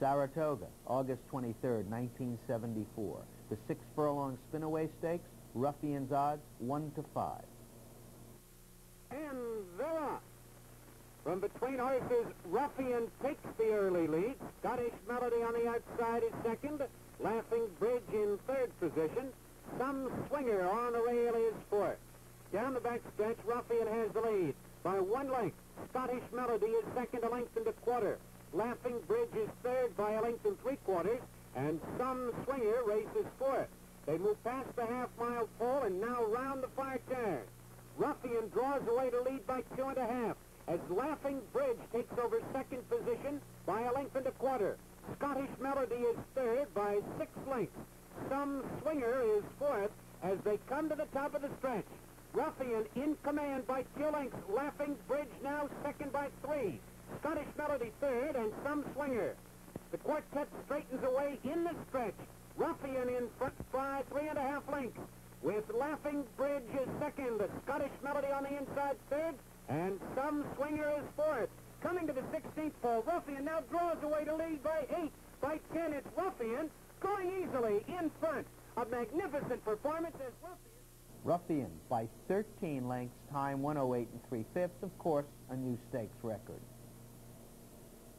Saratoga, August 23, 1974. The six furlong spinaway stakes, Ruffian's odds, 1 to 5. And Villa. From between horses, Ruffian takes the early lead. Scottish Melody on the outside is second. Laughing Bridge in third position. Some Swinger on the rail is fourth. Down the back stretch, Ruffian has the lead by one length. Scottish Melody is second, a length and a quarter. Laughing Bridge is third by a length and three quarters, and Some Swinger races fourth. They move past the half-mile pole and now round the far turn. Ruffian draws away to lead by two and a half as Laughing Bridge takes over second position by a length and a quarter. Scottish Melody is third by six lengths. Some Swinger is fourth as they come to the top of the stretch. Ruffian in command by two lengths. Laughing Bridge now second by three. Scottish Melody third and Some Swinger. The quartet straightens away in the stretch. Ruffian in front by three and a half lengths. With Laughing Bridge is second. The Scottish Melody on the inside third. And Some Swinger is fourth. Coming to the 16th pole, Ruffian now draws away to lead by eight. By 10, it's Ruffian going easily in front. A magnificent performance as Ruffian. Ruffian by 13 lengths, time 108 and 3 fifths, of course, a new stakes record.